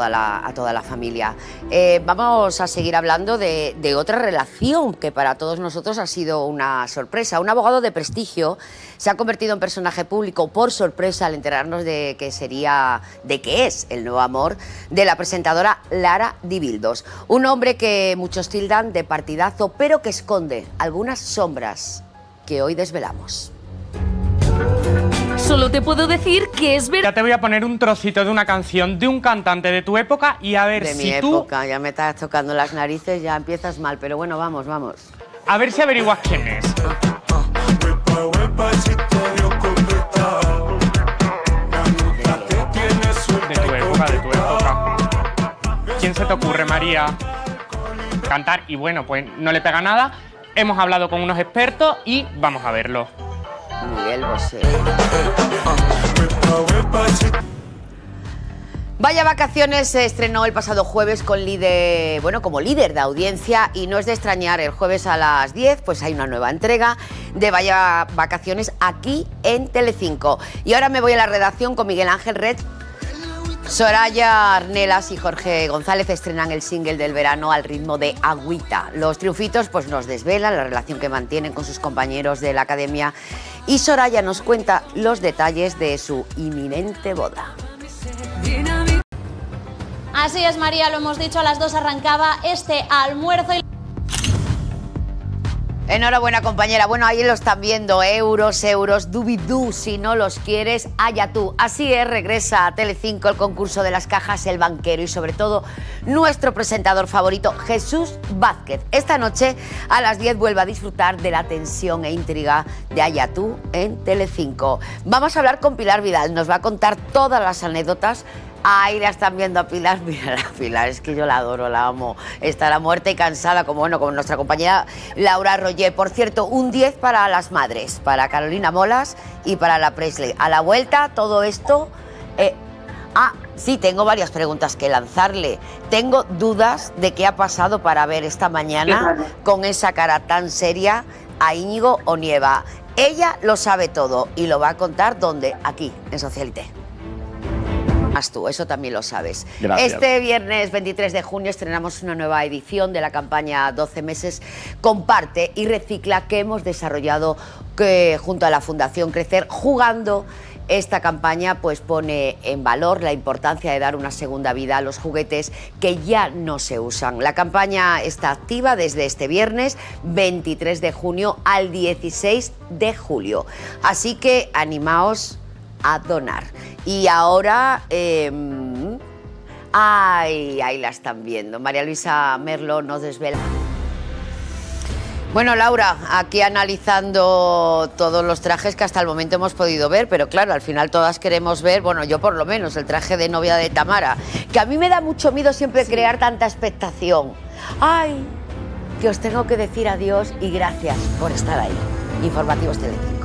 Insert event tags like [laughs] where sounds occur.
a toda la familia. Eh, vamos a seguir hablando de, de otra relación que para todos nosotros ha sido una sorpresa. Un abogado de prestigio se ha convertido en personaje público por sorpresa al enterarnos de que sería, de que es el nuevo amor de la presentadora Lara Dibildos. Un hombre que muchos tildan de partidazo, pero que esconde algunas sombras que hoy desvelamos. Solo te puedo decir que es verdad. Ya te voy a poner un trocito de una canción de un cantante de tu época y a ver De si mi tú. época, ya me estás tocando las narices, ya empiezas mal, pero bueno, vamos, vamos. A ver si averiguas quién es. De tu época, de tu época. ¿Quién se te ocurre, María? Cantar y bueno, pues no le pega nada. Hemos hablado con unos expertos y vamos a verlo. Miguel Bosé. Vaya vacaciones se estrenó el pasado jueves con líder, bueno, como líder de audiencia y no es de extrañar, el jueves a las 10 pues hay una nueva entrega de Vaya vacaciones aquí en Telecinco. Y ahora me voy a la redacción con Miguel Ángel Red. Soraya Arnelas y Jorge González estrenan el single del verano al ritmo de Agüita. Los triunfitos pues nos desvelan la relación que mantienen con sus compañeros de la academia y Soraya nos cuenta los detalles de su inminente boda. Así es, María, lo hemos dicho, a las dos arrancaba este almuerzo y... Enhorabuena compañera, bueno ahí lo están viendo, euros, euros, dubidú, si no los quieres, allá tú. Así es, regresa a Telecinco el concurso de las cajas, el banquero y sobre todo nuestro presentador favorito, Jesús Vázquez. Esta noche a las 10 vuelve a disfrutar de la tensión e intriga de allá tú en Telecinco. Vamos a hablar con Pilar Vidal, nos va a contar todas las anécdotas Ahí la están viendo a Pilar, [laughs] mira la Pilar, es que yo la adoro, la amo. Estará muerta y cansada, como bueno, como nuestra compañera Laura Roger. Por cierto, un 10 para las madres, para Carolina Molas y para la Presley. A la vuelta, todo esto. eh, ah, sí, tengo varias preguntas que lanzarle. Tengo dudas de qué ha pasado para ver esta mañana con esa cara tan seria a Íñigo Onieva. Ella lo sabe todo y lo va a contar donde, aquí, en Socialité. Más tú, eso también lo sabes. Gracias. Este viernes 23 de junio estrenamos una nueva edición de la campaña 12 meses Comparte y Recicla que hemos desarrollado que, junto a la Fundación Crecer jugando. Esta campaña pues pone en valor la importancia de dar una segunda vida a los juguetes que ya no se usan. La campaña está activa desde este viernes 23 de junio al 16 de julio. Así que animaos a donar. Y ahora... em, Ay, ahí la están viendo. María Luisa Merlo nos desvela. Bueno, Laura, aquí analizando todos los trajes que hasta el momento hemos podido ver, pero claro, al final todas queremos ver, bueno, yo por lo menos, el traje de novia de Tamara, que a mí me da mucho miedo siempre crear tanta expectación. Ay, que os tengo que decir adiós y gracias por estar ahí. Informativos Telecinco.